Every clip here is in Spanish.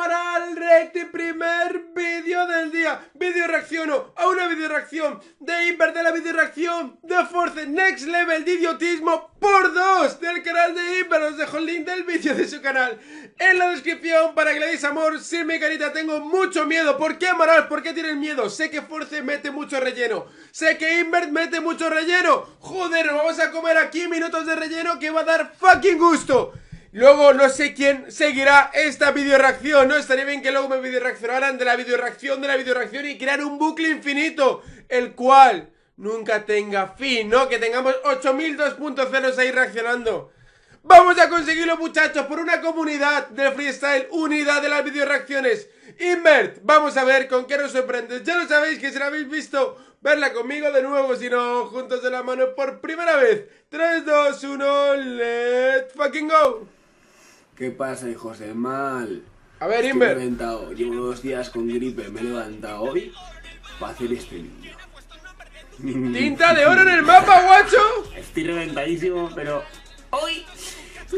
cámara al recti primer vídeo del día. Vídeo reacciono a una video reacción de Inver de la video reacción de Force Next Level de idiotismo por dos del canal de Inver. Os dejo el link del vídeo de su canal en la descripción para que le deis amor Sin mi carita. Tengo mucho miedo. ¿Por qué Amaral? ¿Por qué tienes miedo? Sé que Force mete mucho relleno. Sé que Invert mete mucho relleno. Joder, vamos a comer aquí minutos de relleno que va a dar fucking gusto Luego no sé quién seguirá esta video reacción ¿no? Estaría bien que luego me video reaccionaran de la video reacción de la video reacción y crear un bucle infinito El cual nunca tenga fin, ¿no? Que tengamos 8000 2.0 ahí reaccionando. Vamos a conseguirlo muchachos por una comunidad del freestyle, unidad de las video reacciones Invert, vamos a ver con qué nos sorprendes Ya lo sabéis que si la habéis visto verla conmigo de nuevo, sino juntos de la mano por primera vez. 3, 2, 1, let's fucking go ¿Qué pasa, hijos de mal? A ver, Estoy Inver. reventado. Llevo dos días con gripe. Me he levantado hoy para hacer este vídeo. Tinta de oro en el mapa, guacho. Estoy reventadísimo, pero hoy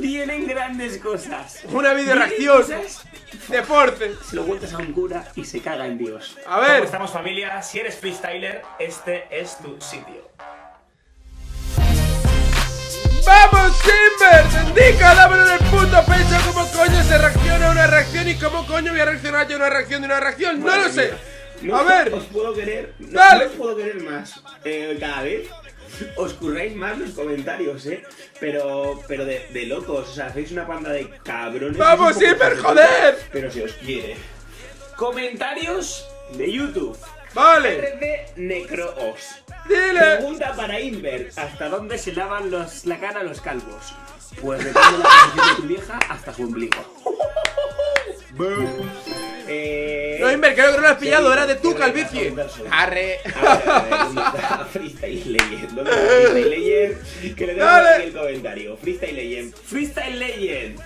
vienen grandes cosas. Una video reacción cosas, de Force. Se lo cuentas a un cura y se caga en Dios. A ¿Cómo ver, estamos familia? Si eres freestyler, este es tu sitio. Vamos, Inver. Indica, dámelo en el puto pecho cómo coño se reacciona a una reacción y cómo coño voy a reaccionar yo a una reacción de una reacción. No lo sé. No A ver, Os puedo querer. no- Dale. No os puedo querer más. Eh, cada vez os curráis más los comentarios, ¿eh? Pero, pero de, de locos. O sea, hacéis una panda de cabrones. vamos, patético, joder. Pero si os quiere. Comentarios de YouTube. Vale, RD Necroos. dile. Pregunta para Inver. ¿Hasta dónde se lavan los, la cara los calvos? Pues depende de la posición de tu vieja hasta su ombligo. eh, No, Inver, creo que no lo has pillado, era de tu calvicie. Arre. Freestyle Legend, ¿dónde está Freestyle Legend? Que le demos aquí el comentario. Freestyle Legend. Freestyle Legend.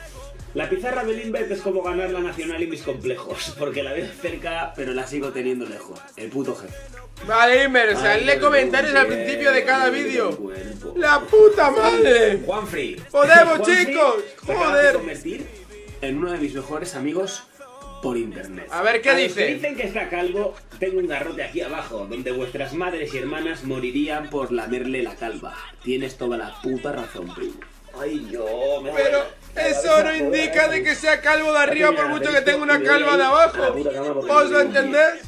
La pizarra de Lindbergh es como ganar la nacional y mis complejos, porque la veo cerca, pero la sigo teniendo lejos. El puto jefe. Vale, Inver, o sea, lee comentarios al principio de cada vídeo. La puta madre. Juanfrey. Podemos, Juanfrey chicos, joder. de convertir en uno de mis mejores amigos por internet. A ver, ¿qué A dice? que dicen que está calvo, tengo un garrote aquí abajo, donde vuestras madres y hermanas morirían por lamerle la calva. Tienes toda la puta razón, primo. Ay, yo, me Pero eso no indica de que sea calvo de arriba por mucho que tenga una calva de abajo. ¿Vos lo entendés?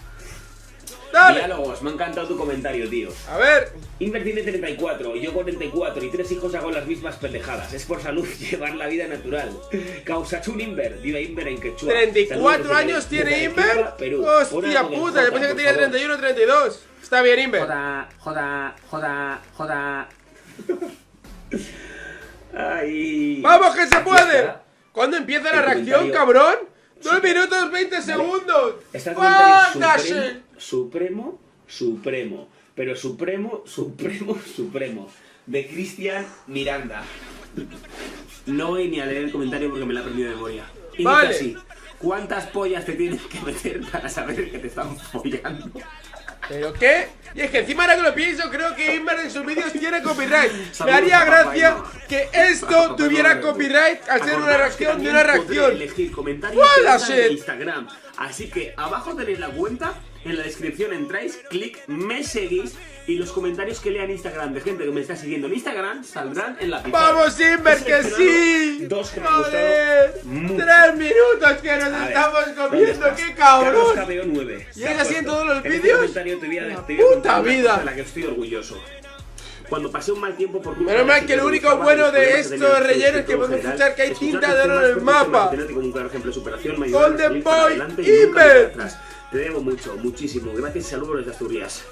Dale. Diálogos, me ha encantado tu comentario, tío. A ver, Inver tiene 34, yo 44 y tres hijos hago las mismas pendejadas. Es por salud llevar la vida natural. Causachun Inver, vive Inver en Quechua. 34 Saludos años tiene Inver. Hostia puta, yo pensé que tenía favor. 31 o 32. Está bien, Inver. Joda, joda, joda, joda. Ay. ¡Vamos que se puede! ¿Cuándo empieza la reacción, cabrón? 2 minutos 20 segundos. Está supremo, supremo, supremo, pero supremo, supremo, supremo, de Cristian Miranda. No voy ni a leer el comentario porque me lo he aprendido de memoria. Y Vale. así, ¿cuántas pollas te tienes que meter para saber que te están follando? ¿Pero qué? Y es que encima ahora que lo pienso, creo que Inver en sus vídeos tiene copyright. Me haría gracia que esto tuviera copyright al ser una reacción de una reacción. elegir comentarios shit? Instagram. Así que abajo tenéis la cuenta, en la descripción entráis, clic, me seguís y los comentarios que lean Instagram de gente que me está siguiendo en Instagram saldrán en la pizarra. ¡Vamos, Inver, que sí! Dos que me han ¡Joder! gustado mucho. ¡Tres minutos que nos ver, estamos ¿dónde comiendo! ¡Qué Carlos cabrón! Cabeo 9. ¿Y es así en todos los En este vídeos? comentario te voy a, La te voy a puta vida. de la que estoy orgulloso. Cuando pasé un mal tiempo por Menos mal que lo único bueno de estos rellenos es que podemos escuchar que hay tinta de oro en el mapa. Con the boy adelante Te debo mucho, muchísimo. Gracias y saludos desde Asturias.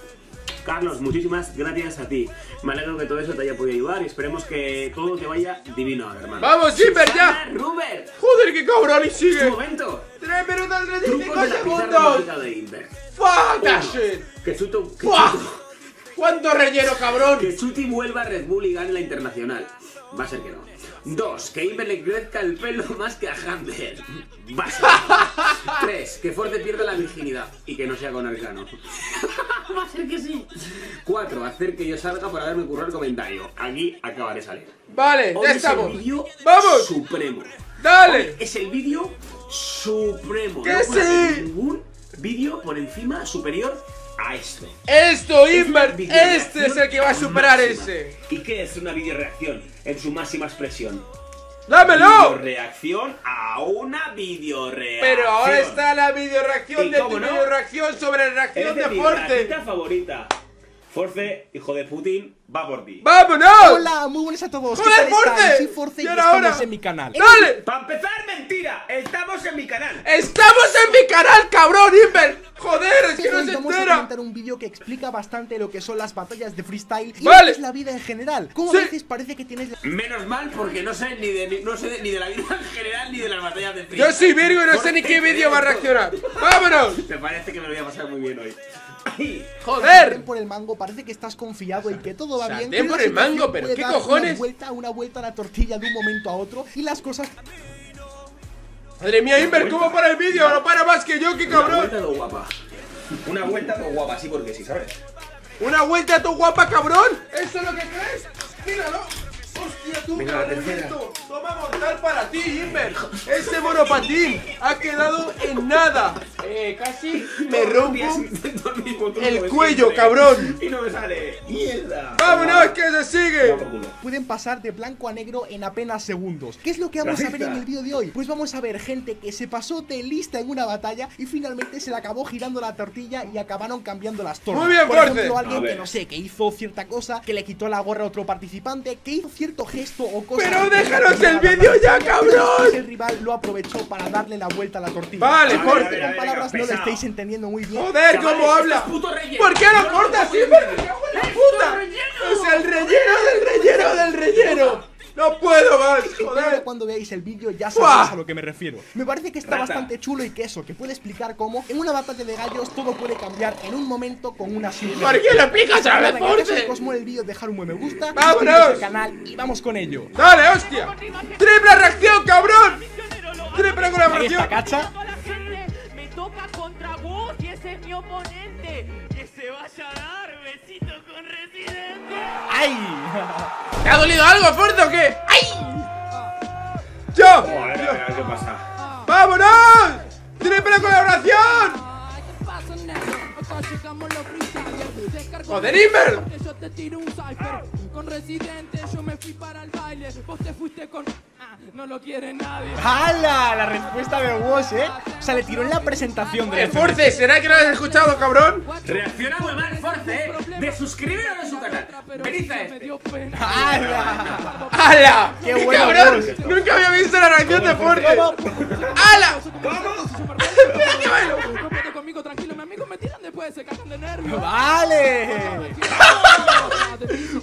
Carlos, muchísimas gracias a ti. Me alegro que todo eso te haya podido ayudar y esperemos que todo te vaya divino, hermano. ¡Vamos, Susana ya! Ruber, ¡Joder, qué cabrón! ¡Y sigue! momento. 3 minutos Trucos 35 de la pizarra segundos! de Inver. ¡Fuck that shit! Que Chuto, que. Chuto- ¿Cuánto relleno, cabrón? que Chuti vuelva a Red Bull y gane la internacional. Va a ser que no. Dos, que Iber le crezca el pelo más que a Hunter. Va a ser. Tres, que Forte pierda la virginidad y que no sea con Arcano. Va a ser que sí. Cuatro, hacer que yo salga por haberme currado el comentario. Aquí acabaré de salir. Vale, Hoy ya es el estamos. vídeo ¡Vamos! supremo. ¡Dale! Hoy es el vídeo supremo. ¡Que no sí! ningún vídeo por encima superior a esto. Esto, Es una Inver, este es el que va a superar máxima. ese. ¿Y qué es una videoreacción en su máxima expresión? ¡Dámelo! Reacción a una videoreacción. Pero ahora está la videoreacción ¿Y de tu no? videoreacción sobre reacción de de mi Force. racita favorita. Force, hijo de Putin, va por ti. ¡Vámonos! Hola, muy buenas a todos. ¡Joder, ¿Qué tal Force! Soy Force y ¿Y ahora, estamos ahora? en mi canal. ¡Dale! Para empezar, mentira. Estamos en mi canal. ¡Estamos en mi canal, cabrón, Inver! ¡Joder, es que no Hoy se vamos a entera! comentar un vídeo que explica bastante lo que son las batallas de freestyle y Vale. lo que es la vida en general. Como Sí. a veces parece que tienes la- Menos mal porque no sé ni de, ni- no sé de- ni de la vida en general ni de las batallas de Yo soy Virgo y no sé ni qué vídeo va a reaccionar. ¡Vámonos! Me parece que me lo voy a pasar muy bien hoy. Ay, ¡Joder! por el mango, parece que estás confiado y que todo va bien. pero por el mango, pero ¿qué cojones? Una vuelta, una vuelta a la tortilla de un momento a otro y las cosas Madre mía, Inver, ¿cómo para el vídeo? No para más que yo, qué Una cabrón. vuelta todo guapa. Una vuelta todo guapa, sí, porque sí, ¿sabes? Una vuelta tu guapa, cabrón. ¿Eso es lo que crees? Míralo. Hostia, tú, Venga, la cabrón. Toma mortal para ti, Inver. Ese monopatín ha quedado en nada. Eh, casi me rompo el cuello, cabrón. Y no me sale. ¡Mierda! ¡Vámonos, que se sigue! pueden pasar de blanco a negro en apenas segundos. ¿Qué es lo que vamos a ver en el vídeo de hoy? Pues vamos a ver gente que se pasó de lista en una batalla y finalmente se le acabó girando la tortilla y acabaron cambiando las tornas. Muy bien, Por ejemplo, alguien que no sé, que hizo cierta cosa, que le quitó la gorra a otro participante, que hizo cierto gesto o cosa. Pero déjanos el vídeo ya, cabrón. El rival lo aprovechó para darle la vuelta a la tortilla. Vale, Con a ver, palabras no lo pesado. estáis entendiendo muy bien. Joder, cómo habla. esto es puto relleno. ¿Por qué lo Inver? no, ¡Me cago en la ¡Esto puta! Es el relleno del relleno del relleno. No puedo más, Pero joder. cuando veáis el vídeo ya sabéis a lo que me refiero. Me parece que está Rata. bastante chulo y que eso, que puede explicar cómo en una batalla de gallos todo puede cambiar en un momento con una simple. ¿Por qué lo explicas otra vez, Recuerda que Force? Si os mola el vídeo, dejar un buen me gusta, ¡Vámonos! al canal y vamos con ello. Dale, hostia. Triple reacción, cabrón. Triple colaboración. cacha. La me toca contra vos y ese es mi oponente. Que se vaya a dar besito con Residente. ¡Ay! ¿Te ha dolido algo, Force, o qué? ¡Ay! ¡Yo! A ver, a ver, a ver qué pasa. ¡Vámonos! ¡Triple colaboración! Joder, Inver. Yo te tiro un cypher con Residente. Yo me fui para el baile. Vos te fuiste con. Ah, no lo quiere nadie. ¡Hala! La respuesta de Wosh, ¿eh? O sea, le tiró en la presentación de Force, ¿será que no lo has escuchado, cabrón? Reacciona muy mal, Force, eh. De a su canal. Venid a Me este. dio pena. ¡Hala! ¡Hala! ¡Qué bueno, cabrón! Nunca había visto la reacción de Force. ¡Hala! ¡Mira qué bueno! Conmigo, tranquilo, mi amigo me tiran después, se cagan de nervios. ¡Vale!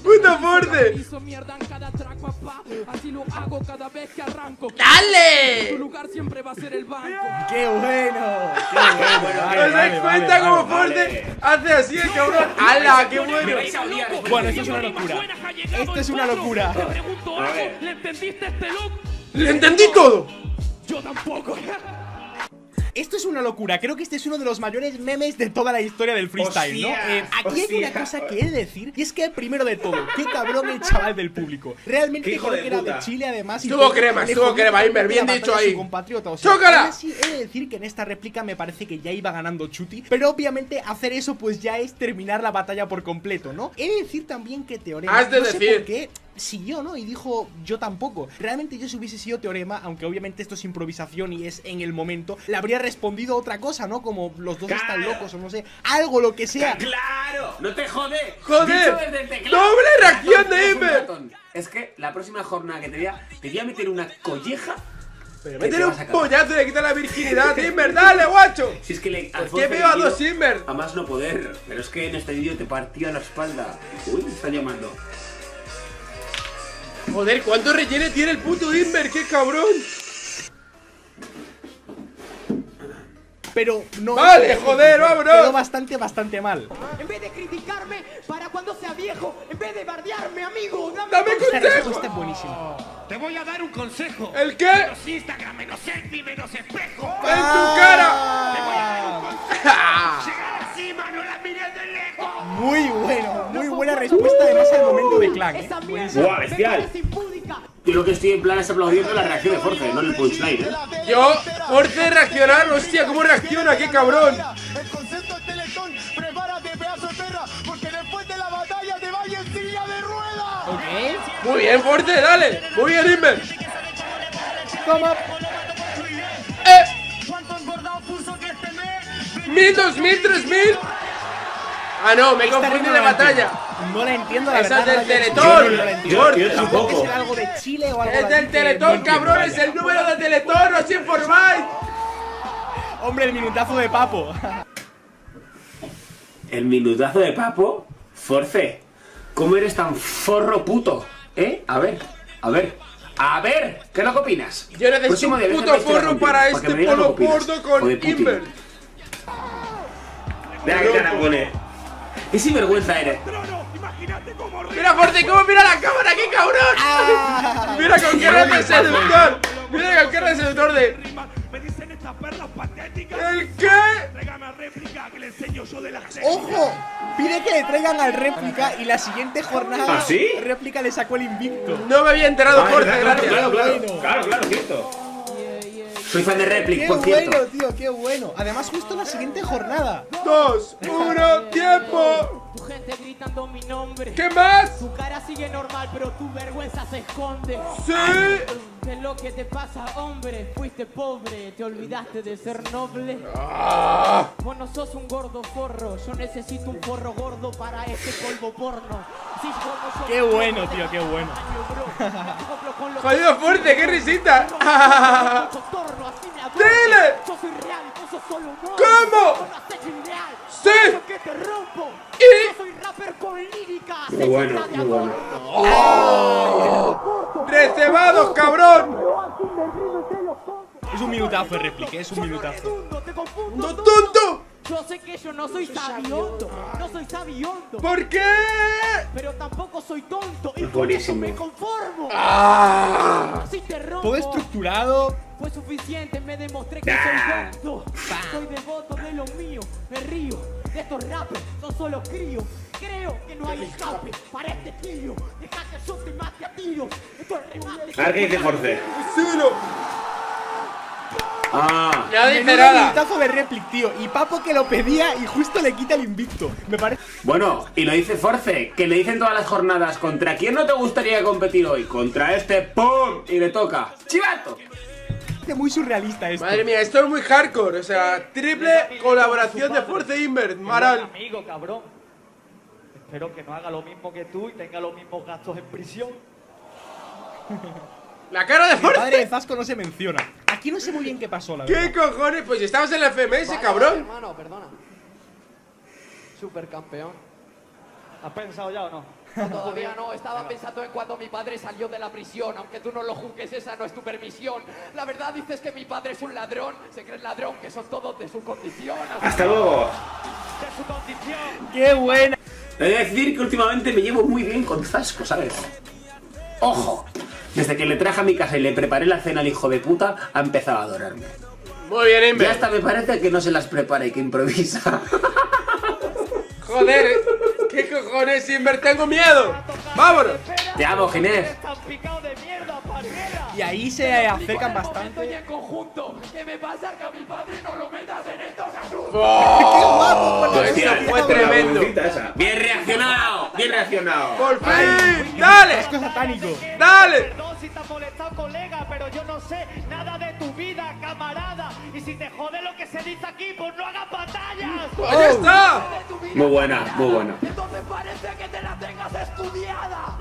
¡Puto Force! Hizo mierda en cada track, papá. Así lo hago cada vez que arranco. Tu ¡Dale! lugar siempre va a ser el banco. ¡Qué bueno! ¡Qué bueno! Vale, ¿Os dais cuenta cómo. Force hace así el cabrón? ¡Hala! ¡Qué Me bueno! Bueno, esto es una locura. Esto es una locura. Te pregunto algo. ¿le entendiste este look? ¡Le entendí todo! Yo tampoco. Esto es una locura, creo que este es uno de los mayores memes de toda la historia del freestyle, ¿no? Eh, aquí hay una cosa que he de decir, y es que primero de todo, qué cabrón el chaval del público. Realmente hijo creo de que era de Chile además. Estuvo crema, estuvo crema, Inver, bien dicho ahí. compatriota, o sea, ¡Chócala! así, he de decir que en esta réplica me parece que ya iba ganando Chuti, pero obviamente hacer eso pues ya es terminar la batalla por completo, ¿no? He de decir también que Teorema, Has de no sé decir. por qué, siguió, ¿no? Y dijo, yo tampoco. Realmente yo si hubiese sido Teorema, aunque obviamente esto es improvisación y es en el momento, le habría respondido otra cosa, ¿no? Como los dos están locos o no sé, algo lo que sea. ¡Claro! ¡No te jode! ¡Joder! ¡Doble reacción de Ratón, es que la próxima jornada que te voy a, te voy a meter una colleja. A un pollazo y le quita la virginidad, Inver, dale, guacho. Si es que le. ¿Por qué veo a dos Inver? A más no poder. Pero es que en este vídeo te partía la espalda. Uy, me están llamando. Joder, ¿cuánto relleno tiene el puto Inver? ¡Qué cabrón! Pero no. Vale, joder, vámonos. Quedó bastante, bastante mal. En vez de criticarme para cuando sea viejo, en vez de bardearme, amigo, dame, ¡Dame Esta consejo! respuesta es buenísima. Te voy a dar un consejo. ¿El qué? Menos Instagram, menos selfie, menos espejo. ¡En tu cara! Muy bueno, muy buena respuesta además al momento de clan. ¿eh? Me bestial. Yo lo que estoy en plan es aplaudiendo la reacción de Force, no el punchline, ¿eh? Yo, Force reaccionar, hostia, ¿cómo reacciona? ¡Qué cabrón! El concepto del Teletón, prepárate, pedazo de perra, porque después de la batalla te vayas en silla de ruedas. Ok. Muy bien, Force, dale. Muy bien, Inver. ¿Cómo? ¡Eh! ¡Mil, dos mil, tres mil! Ah, no, me Esta confundí de la batalla. No la entiendo, la Esa verdad. es del la. Teletón. Yo la tampoco. ¿Puede ser algo de Chile o algo Es del que Teletón, cabrón, es el número de Teletón, os informáis. Hombre, el minutazo de Papo. El minutazo de Papo, Force, ¿cómo eres tan forro puto? ¿Eh? A ver, a ver, a ver, ¿qué es lo que opinas? Yo necesito un puto forro para que este polo que gordo con. Inver. Mira qué cara pone. Qué sinvergüenza eres. Mira, Forte, cómo mira la cámara, qué cabrón. Mira con qué red de seductor. Mira con qué red de seductor de. ¿El qué? ¡Ojo! Pide que le traigan al réplica y la siguiente jornada ¿Ah, sí? réplica le sacó el invicto. No me había enterado, Forte, claro, gracias. claro, claro, claro, claro, cierto. Soy fan de Replic, ¡Qué por bueno, cierto. tío! ¡Qué bueno! Además, justo la siguiente jornada. Dos, uno, tiempo. Tu gente gritando mi nombre. ¿Qué más? Tu cara sigue normal, pero tu vergüenza se esconde. Sí. ¿Qué es lo que te pasa, hombre? Fuiste pobre, te olvidaste de ser noble. Ah. Vos no sos un gordo forro, yo necesito un forro gordo para este polvo porno. Si ¡Qué bueno, tío! ¡Qué bueno! Jodido Forte, qué risita. Dile. ¿Cómo? Sí. Soy rapper con lírica. Muy bueno, muy bueno. amor. Reservados, cabrón. Es un minutazo de réplica, es un minutazo. Te confundo. ¡No tonto! Yo sé que yo no soy sabiondo. No soy sabiondo. ¿Por qué? Pero tampoco soy tonto. Y con eso me conformo. Ah. Si te rompo. Todo estructurado. Fue suficiente, me demostré que soy tonto. Soy devoto de lo mío, me río. De estos rappers, son solo críos. Creo que no hay escape para este tío. Deja que yo te mate a tiros. Esto es remate. A ver qué dice Force. Síguelo. Ah, No dice nada. minutazo de réplica, tío. Y Papo que lo pedía y justo le quita el invicto. Me parece bueno, y lo dice Force, que le dicen todas las jornadas, ¿contra quién no te gustaría competir hoy? Contra este, ¡pum! Y le toca. ¡Chivato! Muy surrealista esto. Madre mía, esto es muy hardcore. O sea, triple colaboración de Force Invert. Maral. Amigo, cabrón. Espero que no haga lo mismo que tú y tenga los mismos gastos en prisión. La cara de padre Force. de Zasco no se menciona. Aquí no sé muy bien qué pasó, la verdad. ¿Qué cojones? Pues si estabas en la FMS, cabrón. Hermano, perdona. Supercampeón. ¿Has pensado ya o no? Todavía no, estaba pensando en cuando mi padre salió de la prisión, aunque tú no lo juzgues, esa no es tu permisión. La verdad dices que mi padre es un ladrón, se cree ladrón, que son todos de su condición. Hasta luego. ¡De su condición! ¡Qué buena! Te voy a decir que últimamente me llevo muy bien con Zasco, ¿sabes? ¡Ojo! Desde que le traje a mi casa y le preparé la cena al hijo de puta, ha empezado a adorarme. Muy bien, Ya Invert. hasta me parece que no se las prepara y que improvisa. Joder. ¿Qué cojones, Invert? Tengo miedo. Vámonos. Te amo, Ginés. Y ahí se acercan bastante. Conjunto, ¿qué me pasa que a mi padre no lo metas en estos asuntos? ¡Qué guapo! bestia, fue tremendo. Bien reaccionado, bien reaccionado. Por fin. Dale. Zasco satánico. Dale. Perdón si te has molestado, colega, pero yo no sé nada de tu vida, camarada. Y si te jode lo que se dice aquí, pues no hagas batallas. Pues ya está. Muy buena, muy buena. Entonces parece que te la tengas estudiada.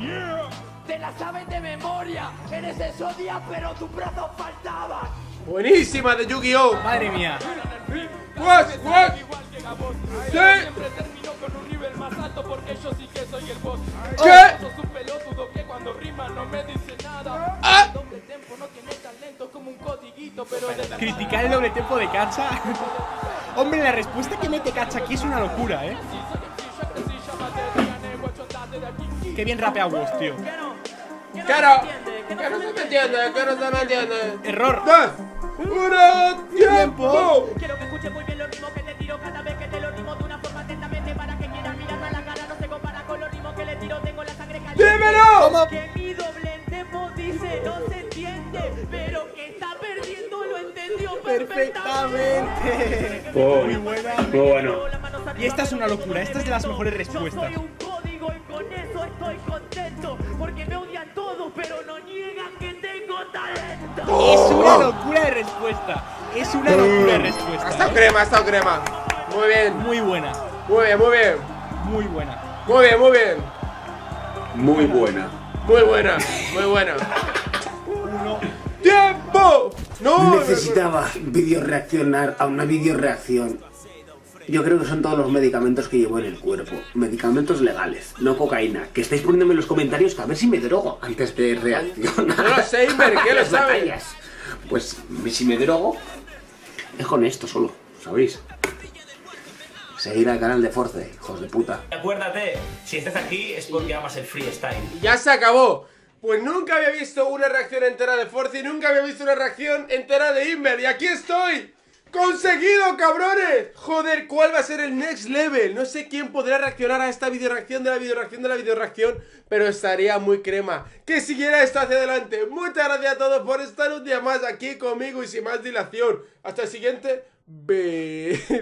Te la sabes de memoria. Eres el Zodiac, pero tus brazos faltaban. Buenísima de Yu-Gi-Oh! Madre mía. ¡Guas, guas! ¡Sí! termino con un nivel más alto porque yo sí que soy el boss. ¿Qué? Sos un pelotudo que cuando rima no me dice nada. ¡Ah! Doble tempo no tiene Criticar el doble tiempo de Cacha. Hombre, la respuesta que mete Cacha aquí es una locura, ¿eh? Qué bien rapea Woz, tío. ¡Claro! ¡Que no se me entiende! ¡Que no se me entiende! Error. ¡Dos! ¡Uno! ¡Tiempo! Perfectamente. Oh, Muy buena. muy bueno. Y esta es una locura, esta es de las mejores Yo respuestas. soy un código y con eso estoy contento, porque me odian todos, pero no niegan que tengo talento. Es una locura de respuesta. Es una locura de Ha estado respuesta. ¿eh? crema, ha estado crema. Muy bien, Muy buena, muy bien, muy bien. muy buena. Muy bien, muy bien. Muy buena. Muy buena, muy buena. ¡Tiempo! No, Necesitaba video reaccionar a una video reacción. Yo creo que son todos los medicamentos que llevo en el cuerpo. Medicamentos legales, no cocaína. Que estáis poniéndome en los comentarios que a ver si me drogo antes de reaccionar. No lo sé, Inver, ¿qué lo las sabes? batallas. Pues si me drogo, es con esto solo, ¿sabéis? Seguir al canal de Force, hijos de puta. Acuérdate, si estás aquí es porque amas el freestyle. Ya se acabó. Pues nunca había visto una reacción entera de Forza y nunca había visto una reacción entera de Inver. Y aquí estoy. ¡Conseguido, cabrones! Joder, ¿cuál va a ser el next level? No sé quién podrá reaccionar a esta videoreacción de la videoreacción de la videoreacción, pero estaría muy crema. Que siguiera esto hacia adelante. Muchas gracias a todos por estar un día más aquí conmigo y sin más dilación. Hasta el siguiente vídeo.